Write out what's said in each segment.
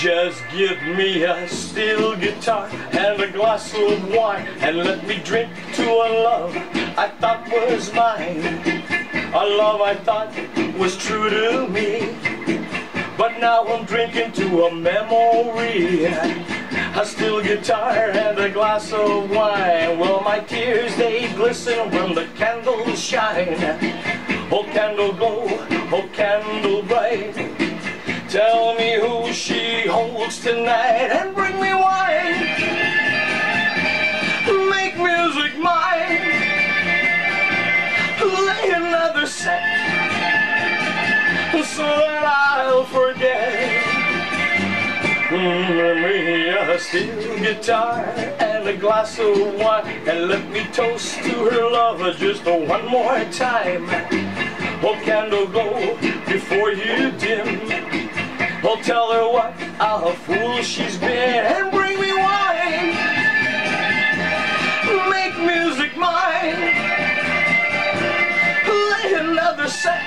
Just give me a steel guitar and a glass of wine and let me drink to a love I thought was mine. A love I thought was true to me. But now I'm drinking to a memory. A steel guitar and a glass of wine. Well, my tears they glisten when the candles shine. Oh, candle glow, oh, candle bright. Tell me who she holds tonight and bring me wine. Make music mine. Lay another set so that I'll forget. Mm, me a steel guitar and a glass of wine and let me toast to her lover just one more time. Oh, candle glow before you tell her what a fool she's been and bring me wine. Make music mine. Lay another set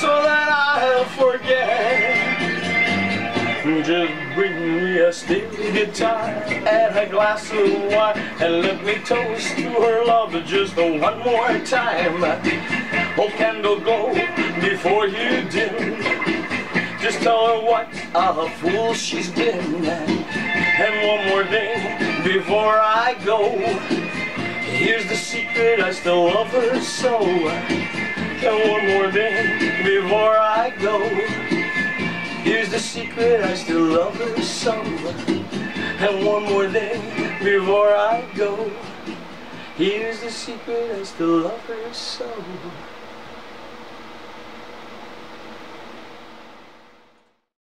so that I'll forget. Just bring me a steel guitar and a glass of wine and let me toast to her love just one more time. Oh, candle glow before you dim. Tell her what a fool she's been. And one more thing before I go. Here's the secret, I still love her so. And one more thing before I go. Here's the secret, I still love her so. And one more thing before I go. Here's the secret, I still love her so.